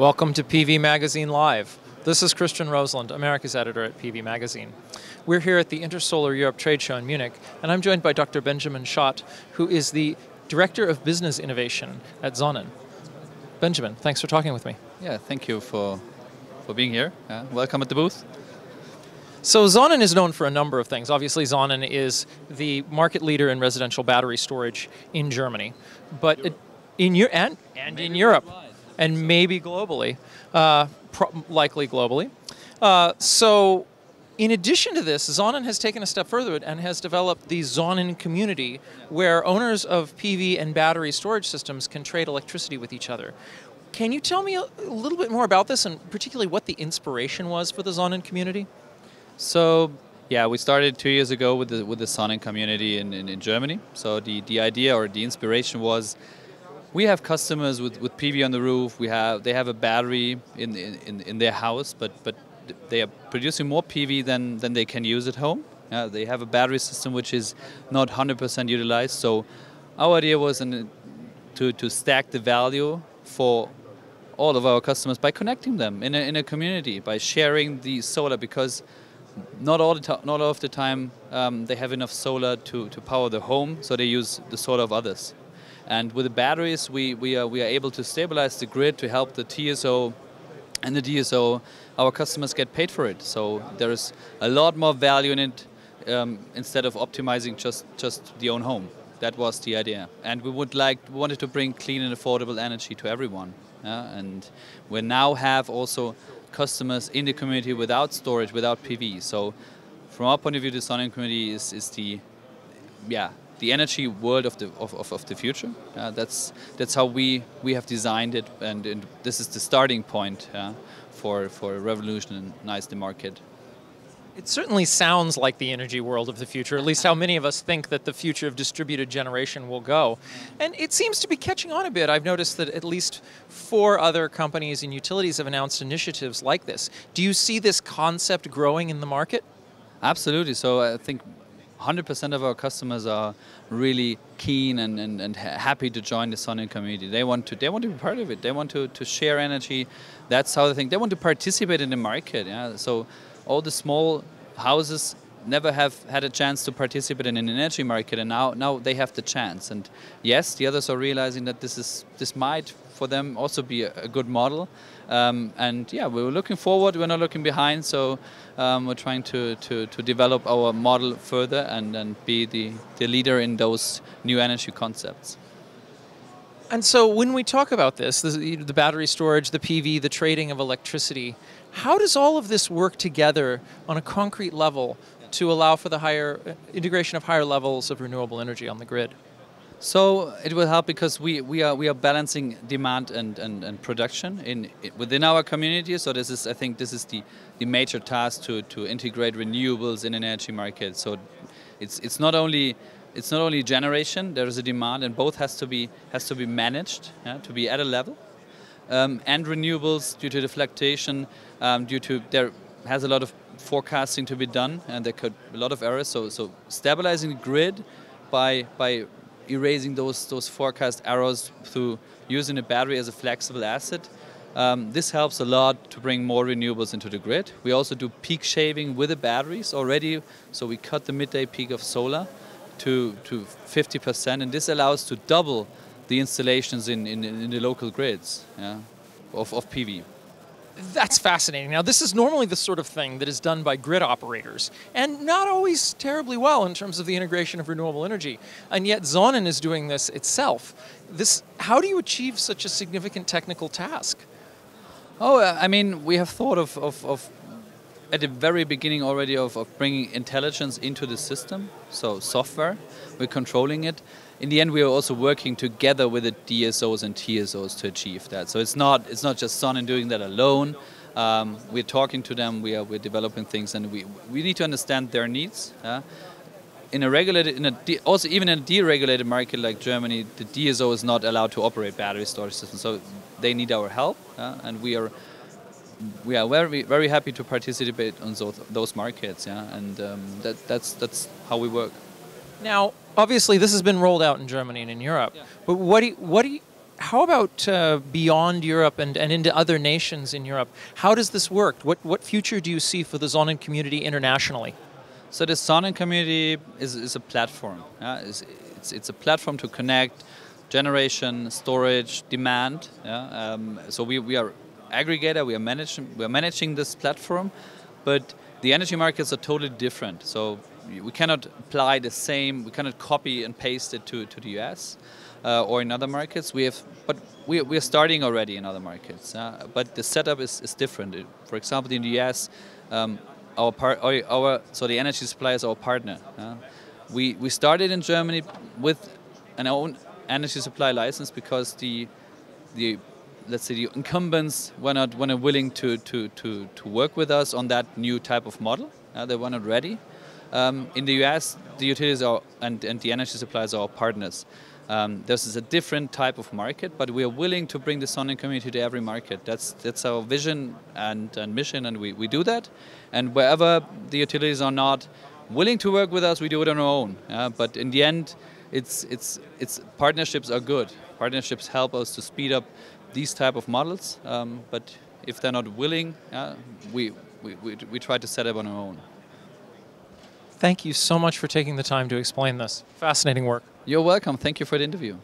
Welcome to PV Magazine Live. This is Christian Roselund, America's editor at PV Magazine. We're here at the Intersolar Europe Trade Show in Munich, and I'm joined by Dr. Benjamin Schott, who is the Director of Business Innovation at Sonnen. Benjamin, thanks for talking with me. Yeah, thank you for, for being here. Yeah, welcome at the booth. So Sonnen is known for a number of things. Obviously, Sonnen is the market leader in residential battery storage in Germany, but it, in your and, and in Europe and maybe globally, uh, likely globally. Uh, so, in addition to this, Sonnen has taken a step further and has developed the Sonnen community, where owners of PV and battery storage systems can trade electricity with each other. Can you tell me a, little bit more about this, and particularly what the inspiration was for the Sonnen community? So, yeah, we started two years ago with the with the Sonnen community in, in, in Germany. So the, the idea or the inspiration was we have customers with, with PV on the roof. We have they have a battery in, in, in their house, but but they are producing more PV than, than they can use at home. Yeah, they have a battery system which is not 100% utilized. So our idea was an, to, to stack the value for all of our customers by connecting them in a, in a community, by sharing the solar because not all the not all of the time um, they have enough solar to, to power the home, so they use the solar of others. And with the batteries, we, we, are, we are able to stabilize the grid to help the TSO and the DSO. Our customers get paid for it. So there is a lot more value in it um, instead of optimizing just, just the own home. That was the idea. And we would like wanted to bring clean and affordable energy to everyone. Yeah? And we now have also customers in the community without storage, without PV. So from our point of view, the Sonnen community is, is the yeah the energy world of the of, of, of the future. Uh, that's that's how we we have designed it, and, and this is the starting point uh, for for revolutionize the market. It certainly sounds like the energy world of the future, at least how many of us think that the future of distributed generation will go. And it seems to be catching on a bit. I've noticed that at least four other companies and utilities have announced initiatives like this. Do you see this concept growing in the market? Absolutely. So I think 100% of our customers are really keen and, and, and happy to join the Sonnen community. They want to they want to be part of it. They want to, to share energy. That's how they think. They want to participate in the market. Yeah. So all the small houses never have had a chance to participate in an energy market, and now now they have the chance. And yes, the others are realizing that this is this might for them also be a, a good model. Um, and yeah, we're looking forward. We're not looking behind. So um, we're trying to, to, to develop our model further and, and be the, the leader in those new energy concepts. And so when we talk about this, the, the battery storage, the PV, the trading of electricity, how does all of this work together on a concrete level to allow for the higher uh, integration of higher levels of renewable energy on the grid? So it will help because we, we are we are balancing demand and, and, and production in within our community. So this is I think this is the, the major task to, to integrate renewables in an energy market. So it's it's not only it's not only generation. There is a demand, and both has to be has to be managed yeah, to be at a level. Um, and renewables due to the fluctuation, um, due to there has a lot of forecasting to be done, and there could a lot of errors. So so stabilizing the grid by by erasing those, those forecast errors through using a battery as a flexible asset. Um, this helps a lot to bring more renewables into the grid. We also do peak shaving with the batteries already, so we cut the midday peak of solar to, to 50%, and this allows to double the installations in, in, in the local grids yeah, of, of PV. That's fascinating. Now, this is normally the sort of thing that is done by grid operators, and not always terribly well in terms of the integration of renewable energy. And yet, Sonnen is doing this itself. This, how do you achieve such a significant technical task? Oh, uh, I mean, we have thought of, of, of at the very beginning already of, of bringing intelligence into the system, so software, we're controlling it in the end, we are also working together with the DSOs and TSOs to achieve that. So it's not it's not just Sonnen doing that alone. Um, we're talking to them. We are we're developing things, and we we need to understand their needs. Uh, in a regulated, in a de- also even in a deregulated market like Germany, the DSO is not allowed to operate battery storage systems. So they need our help, uh, and we are we are very very happy to participate on those, those markets. Yeah, and um, that that's that's how we work. Now, obviously, this has been rolled out in Germany and in Europe. Yeah. But what do you, what do you, how about uh, beyond Europe and, and into other nations in Europe? How does this work? What, what future do you see for the Sonnen community internationally? So the Sonnen community is, is a platform. Yeah? It's, it's, it's, a platform to connect generation, storage, demand. Yeah? Um, so we, we are aggregator, we are managing, we are managing this platform, but the energy markets are totally different. So we cannot apply the same, we cannot copy and paste it to, to the US uh, or in other markets. We have, but we, we are starting already in other markets. Uh, but the setup is, is different. For example, in the US, um, our, part, our, our, so the energy supply is our partner. Uh, we, we started in Germany with an own energy supply license because the, the let's say the incumbents were not, were not willing to, to, to, to work with us on that new type of model. Uh, they were not ready. Um, in the US, the utilities are, and, and the energy suppliers are our partners. Um, this is a different type of market, but we are willing to bring the Sonnen community to every market. That's that's our vision and, and mission, and we, we do that. And wherever the utilities are not willing to work with us, we do it on our own. Uh, but in the end, it's it's it's partnerships are good. Partnerships help us to speed up these type of models. Um, but if they're not willing, uh, we, we, we we try to set up on our own. Thank you so much for taking the time to explain this. Fascinating work. You're welcome. Thank you for the interview.